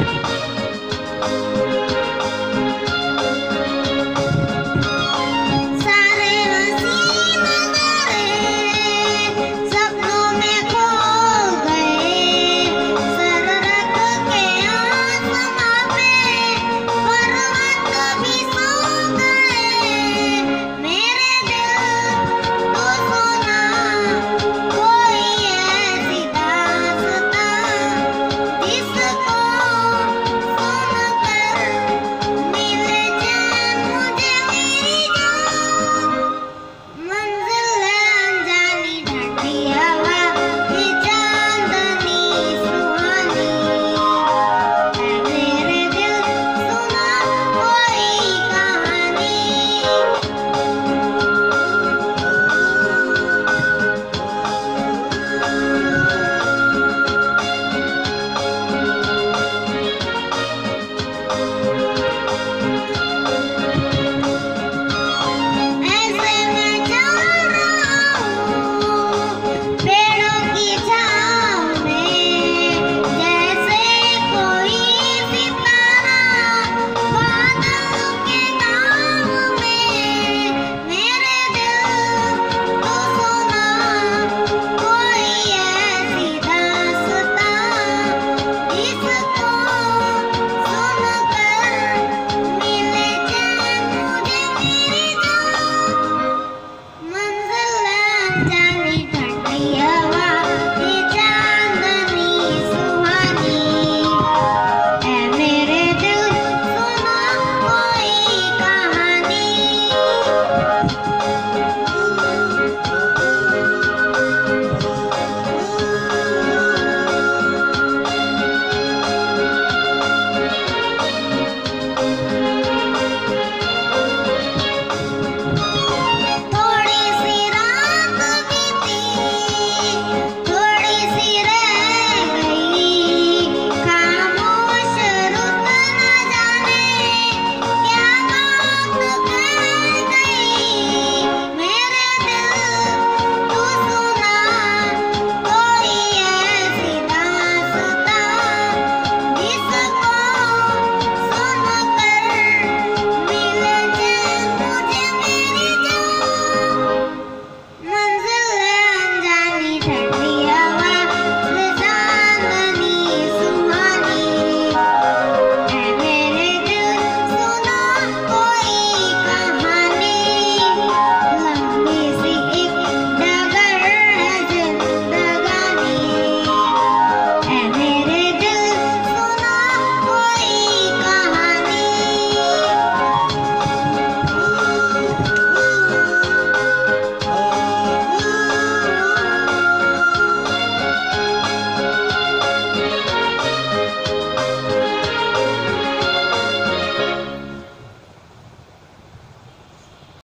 you.